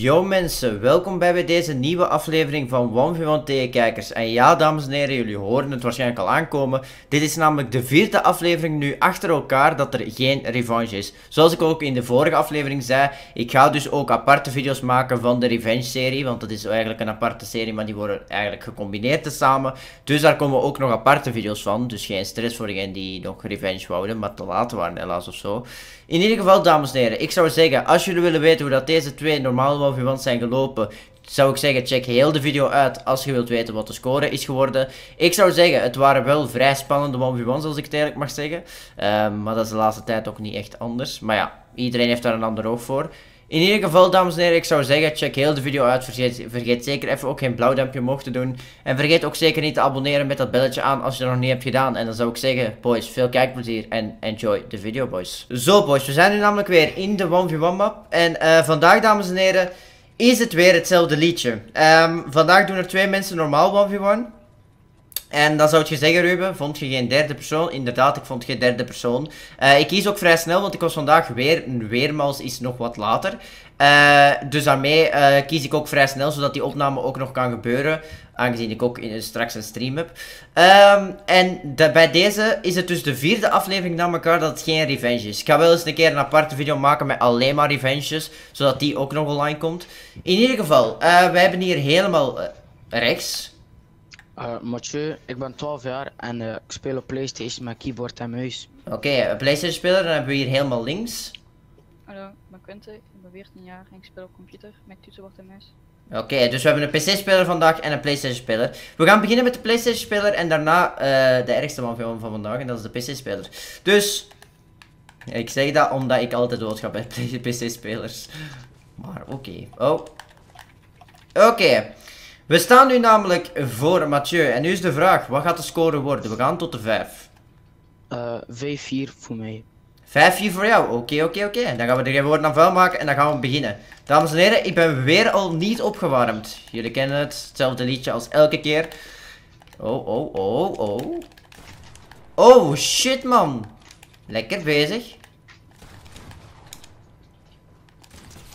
Yo mensen, welkom bij, deze nieuwe aflevering van One v One. En ja, dames en heren, jullie horen het waarschijnlijk al aankomen. Dit is namelijk de vierde aflevering nu achter elkaar dat er geen revanche is. Zoals ik ook in de vorige aflevering zei, ik ga dus ook aparte video's maken van de revenge serie. Want dat is eigenlijk een aparte serie, maar die worden eigenlijk gecombineerd tezamen. Dus daar komen ook nog aparte video's van. Dus geen stress voor degenen die nog revenge wouden, maar te laat waren helaas of zo. In ieder geval, dames en heren, ik zou zeggen, als jullie willen weten hoe dat deze twee normale 1 zijn gelopen, zou ik zeggen, check heel de video uit als je wilt weten wat de score is geworden. Ik zou zeggen, het waren wel vrij spannende 1v1's als ik het eigenlijk mag zeggen. Um, maar dat is de laatste tijd ook niet echt anders. Maar ja, iedereen heeft daar een ander oog voor. In ieder geval, dames en heren, ik zou zeggen, check heel de video uit. Vergeet, vergeet zeker even ook geen blauw duimpje omhoog te doen. En vergeet ook zeker niet te abonneren met dat belletje aan als je dat nog niet hebt gedaan. En dan zou ik zeggen, boys, veel kijkplezier en enjoy de video, boys. Zo, boys, we zijn nu namelijk weer in de 1v1 map. En uh, vandaag, dames en heren, is het weer hetzelfde liedje. Um, vandaag doen er twee mensen normaal 1v1. En dan zou je zeggen, Ruben, vond je geen derde persoon? Inderdaad, ik vond geen derde persoon. Uh, ik kies ook vrij snel, want ik was vandaag weer, weermals is nog wat later. Uh, dus daarmee uh, kies ik ook vrij snel, zodat die opname ook nog kan gebeuren. Aangezien ik ook in, straks een stream heb. Um, en bij deze is het dus de vierde aflevering na elkaar dat het geen revenge is. Ik ga wel eens een keer een aparte video maken met alleen maar revenges. Zodat die ook nog online komt. In ieder geval, wij hebben hier helemaal rechts uh, Mathieu, ik ben 12 jaar en uh, ik speel op Playstation met keyboard en muis. Oké, okay, een Playstation speler, dan hebben we hier helemaal links. Hallo, ik ben Quinte, ik ben 14 jaar en ik speel op computer met toetsenbord en muis. Oké, okay, dus we hebben een PC-speler vandaag en een PlayStation-speler. We gaan beginnen met de PlayStation-speler en daarna uh, de ergste man van vandaag en dat is de PC-speler. Dus, ik zeg dat omdat ik altijd dood ga bij PC-spelers. Maar oké. Okay. Oh. Oké. We staan nu namelijk voor Mathieu. En nu is de vraag, wat gaat de score worden? We gaan tot de 5. Uh, 5-4 voor mij. 5-4 voor jou? Oké, oké, oké. Dan gaan we er geen woorden aan vuil maken en dan gaan we beginnen. Dames en heren, ik ben weer al niet opgewarmd. Jullie kennen het, hetzelfde liedje als elke keer. Oh, oh, oh, oh. Oh, shit man. Lekker bezig.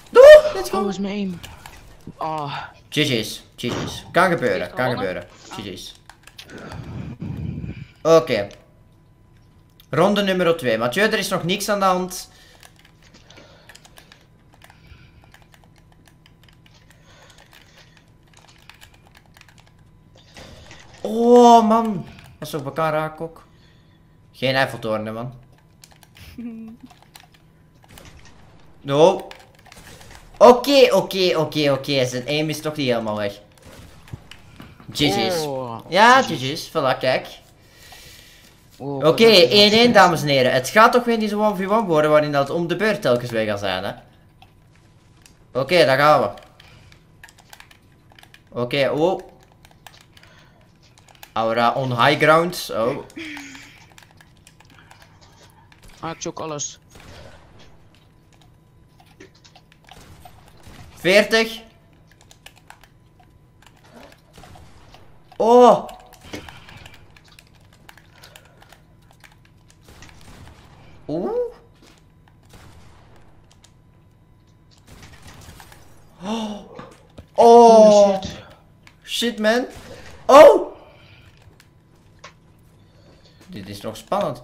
Doe, let's go. Oh, is mijn Ah. GG's, GG's. Kan gebeuren, kan gebeuren. GG's. Oké. Okay. Ronde nummer 2. Mathieu, er is nog niks aan de hand. Oh, man. Als op elkaar raken ook. Geen Eiffeltoren, man. No. Oké, oké, oké, oké. Zijn aim is toch niet helemaal weg. GG's. Oh, ja, GG's. Voilà, kijk. Oh, oké, okay, 1-1 dames en heren. Het gaat toch weer niet zo'n 1v1 worden waarin dat om de beurt telkens weer gaat zijn, hè. Oké, okay, daar gaan we. Oké, okay, oh. Aura on high ground. Oh. Ah, ik choke alles. 40. Oh. Oeh. Oh. oh. Shit. shit man. Oh. Dit is nog spannend.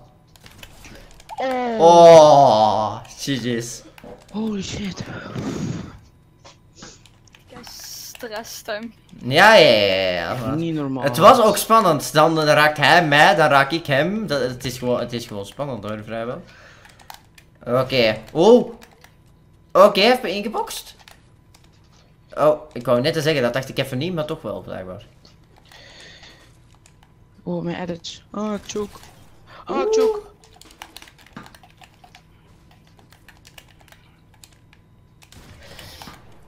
Oh. Oh. Jezus. Holy shit stress hem. Ja, ja, ja, ja. Niet normaal. Het was ook spannend. Dan raakt hij mij, dan raak ik hem. Dat, het, is gewoon, het is gewoon spannend hoor, vrijwel. Oké. Okay. Oh. Oké, okay, even ingeboxt. Oh, ik wou net te zeggen, dat dacht ik even niet, maar toch wel, blijkbaar. Oh, mijn edits. Oh, choke. Oh, ik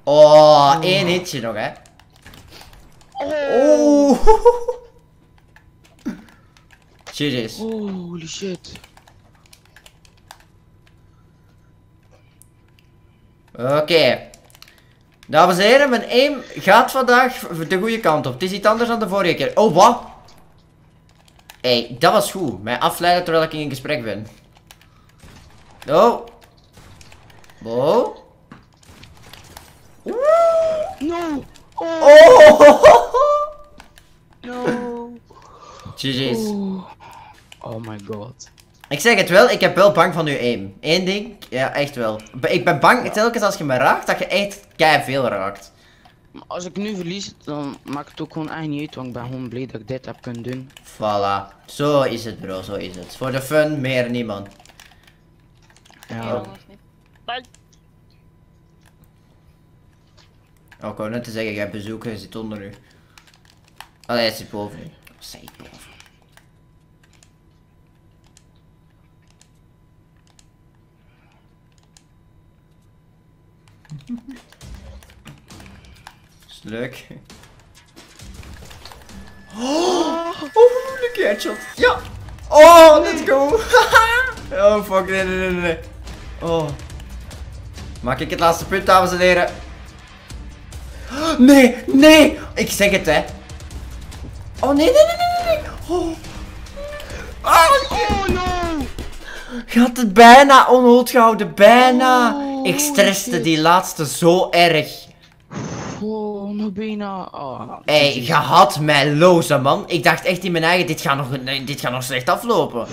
Oh, hitje nog, hè. Oh. GG's. Holy shit. Oké. Dames en heren, mijn aim gaat vandaag de goede kant op. Het is iets anders dan de vorige keer. Oh, wat? Hé, hey, dat was goed. Mij afleiden terwijl ik in gesprek ben. Oh. Oh. No! Oh, Oh! no! GG's. Oh. oh my god. Ik zeg het wel, ik heb wel bang van uw aim. Eén ding, ja, echt wel. Ik ben bang telkens als je me raakt, dat je echt kei veel raakt. Maar als ik nu verlies, dan maakt het ook gewoon echt niet uit, want ik ben gewoon blij dat ik dit heb kunnen doen. Voilà. Zo is het, bro, zo is het. Voor de fun, meer niemand. Ja. Nee, anders niet. Bye. Oh, ik wou net te zeggen, jij bezoeken, je zit onder u. Allee, hij zit boven u. Ik boven? Is leuk. Oh, oh leuk headshot. Ja. Oh, let's go. oh, fuck, nee, nee, nee, nee. Oh. Maak ik het laatste punt, dames en heren. Nee, nee! Ik zeg het, hè. Oh, nee, nee, nee, nee, nee. Oh. Ah, Oh no! je had het bijna onhold gehouden, bijna. Oh, ik stresste die laatste zo erg. Oh, nog bijna. Oh, Hé, hey, je had mij loze, man. Ik dacht echt in mijn eigen, dit gaat nog, dit gaat nog slecht aflopen.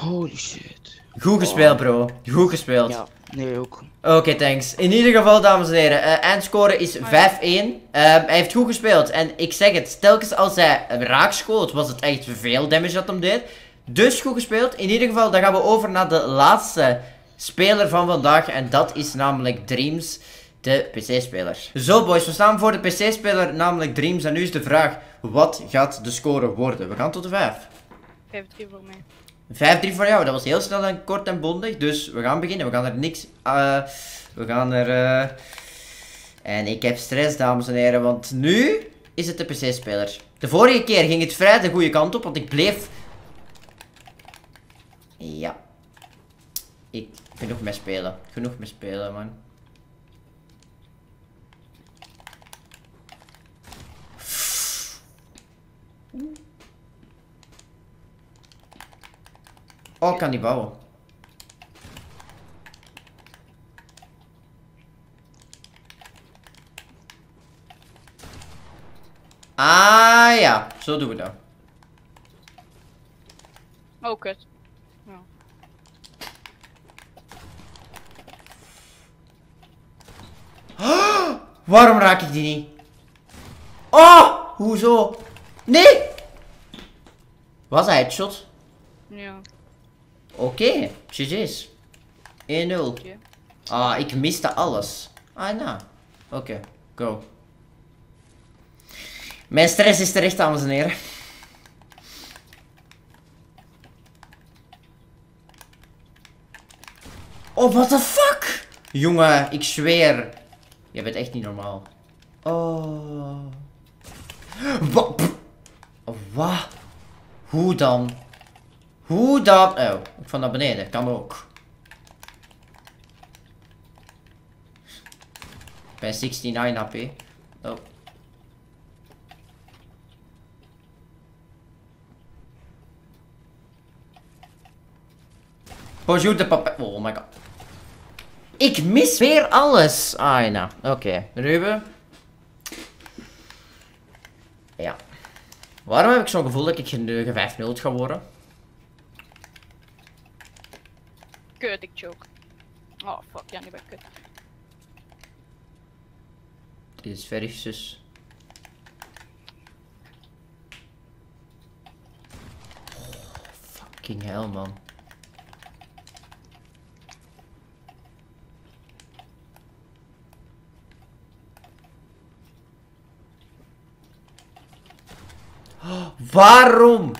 Holy shit. Goed gespeeld, bro. Goed gespeeld. Ja, nee ook. Oké, thanks. In ieder geval, dames en heren, eh, eindscore is 5-1. Ehm, hij heeft goed gespeeld. En ik zeg het, telkens als hij raak schoot, was het echt veel damage dat hem deed. Dus goed gespeeld. In ieder geval, dan gaan we over naar de laatste speler van vandaag. En dat is namelijk Dreams, de PC-speler. Zo, boys, we staan voor de PC-speler, namelijk Dreams. En nu is de vraag, wat gaat de score worden? We gaan tot de 5. 5-3 voor mij. 5-3 voor jou, dat was heel snel en kort en bondig. Dus we gaan beginnen. We gaan er niks. eh, we gaan er. eh, En ik heb stress, dames en heren, want nu is het de PC-speler. De vorige keer ging het vrij de goede kant op, want ik bleef. Ja. Ik. Genoeg mee spelen. Genoeg mee spelen, man. Oh, ik kan niet bouwen. Ah ja, zo doen we dat. Oh, kut. Ja. Waarom raak ik die niet? Oh, hoezo? Nee! Was hij het shot? Ja, Oké, GG's. 1-0. oké. Ah, ik miste alles. Ah, nou. Oké, go. Mijn stress is terecht, dames en heren. Oh, what the fuck? Jongen, ik zweer. Je bent echt niet normaal. Oh. Wat? Wat? Hoe dan? Hoe dan? Oh, van naar beneden. Kan ook. Ben 69 HP. Oh. Bonjour de papa. Oh my god. Ik mis weer alles. Ah, nou. Oké. Ruben. Ja. Waarom heb ik zo'n gevoel dat ik geneugen 5-0 ga worden? Kut, ik choke. Oh, fuck. Ja, nu ben ik kut. Dit is versus. Oh, fucking hell, man. Oh, waarom?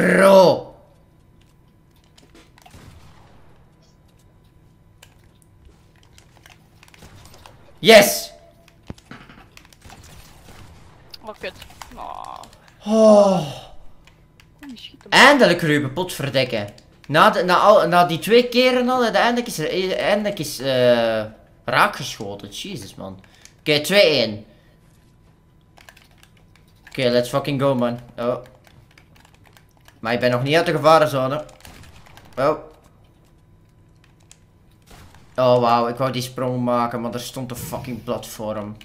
Bro. Yes. Oh, kut. Oh, Oh. Eindelijk Ruben, pot verdekken. Na, de, na, al, na die twee keren al, uiteindelijk is er eindelijk is, eh raakgeschoten. Jezus, man. Oké, 2-1. Oké, let's fucking go, man. Oh. Maar ik ben nog niet uit de gevarenzone. Oh. Oh, wauw. Ik wou die sprong maken, maar er stond een fucking platform.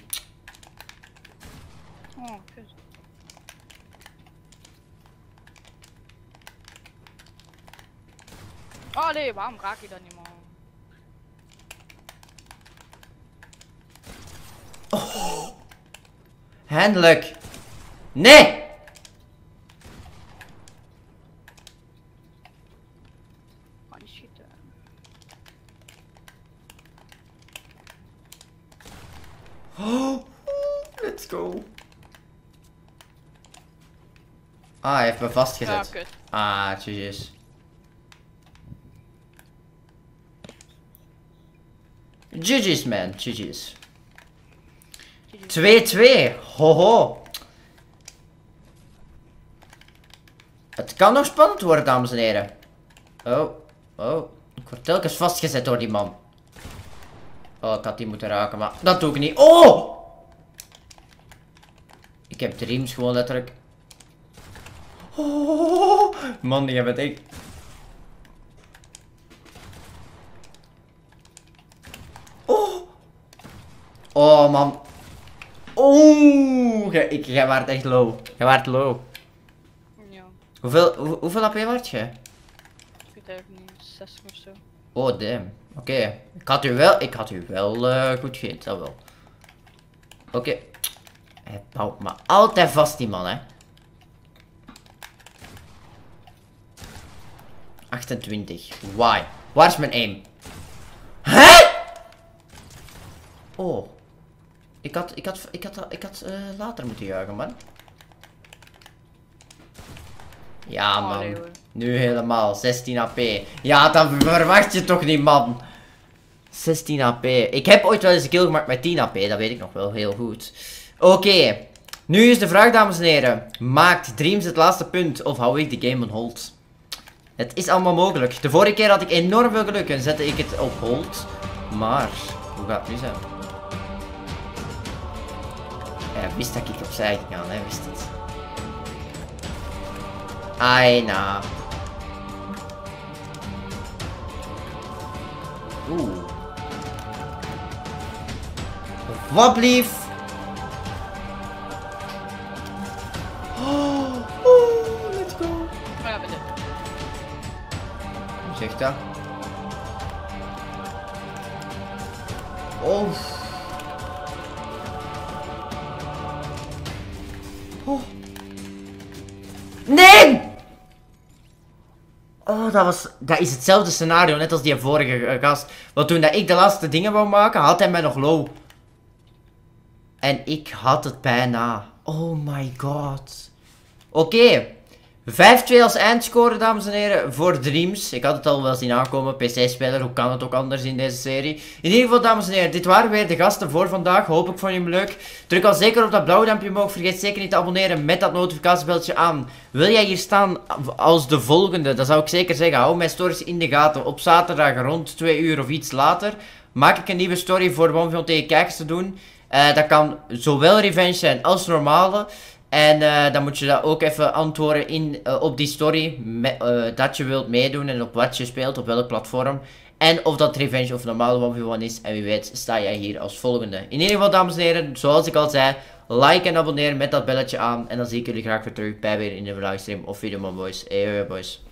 Oh, kut. Oh nee, waarom raak je dat niet, man? Eindelijk. Nee! Oh, die schieten. Oh, let's go. Ah, hij heeft me vastgezet. kut. Ah, jezus. GG's man, GG's. 2-2, hoho. Het kan nog spannend worden, dames en heren. Oh, oh. Ik word telkens vastgezet door die man. Oh, ik had die moeten raken, maar dat doe ik niet. Oh! Ik heb dreams gewoon letterlijk. Oh, man, die bent echt... Oh! Oh, man. Oeh, jij- ik- jij waart echt low. Jij waart low. Ja, Hoeveel, hoe- hoeveel AP waard je? ik weet eigenlijk niet. 60 of zo. Oh, damn. Oké. Ik had u wel, ik had u wel eh, goed geënt, dat wel. Oké. Hij bouwt me altijd vast, die man, hè. 28. Why? Waar is mijn aim? Hè? Oh. Ik had, ik had, ik had, ik had eh, later moeten juichen, man. Ja, Oh, man. Nu helemaal. 16 AP. Ja, dat verwacht je toch niet, man. 16 AP. Ik heb ooit wel eens een kill gemaakt met 10 AP. Dat weet ik nog wel heel goed. Oké. Nu is de vraag, dames en heren. Maakt Dreams het laatste punt of hou ik de game on hold? Het is allemaal mogelijk. De vorige keer had ik enorm veel geluk en zette ik het op hold. Maar, hoe gaat het nu zijn? Hij wist dat ik opzij ging gaan, hij wist het. Ai, na. Oeh. Wat blief? Oh, oh, let's go. Zegt dat? Oh. Oh. Nee! Oh, dat was... Dat is hetzelfde scenario, net als die vorige eh, gast. Want toen dat ik de laatste dingen wou maken, had hij mij nog low. En ik had het bijna. Oh my god. Oké. 5-2 als eindscore, dames en heren, voor Dreams. Ik had het al wel zien aankomen, PC-speler, hoe kan het ook anders in deze serie? In ieder geval, dames en heren, dit waren weer de gasten voor vandaag. Hoop ik vond je hem leuk. Druk al zeker op dat blauwe duimpje omhoog. Vergeet zeker niet te abonneren met dat notificatiebelletje aan. Wil jij hier staan als de volgende? Dan zou ik zeker zeggen, hou mijn stories in de gaten. Op zaterdag rond 2 uur of iets later maak ik een nieuwe story voor One tegen kijkers te doen. Eh, dat kan zowel revenge zijn als normale. En eh, dan moet je dat ook even antwoorden in, eh, op die story. eh, dat je wilt meedoen en op wat je speelt, op welk platform. En of dat revenge of normale 1v1 is. En wie weet sta jij hier als volgende. In ieder geval, dames en heren, zoals ik al zei. Like en abonneer met dat belletje aan. En dan zie ik jullie graag weer terug bij weer in de livestream of video, man boys. Hey, boys.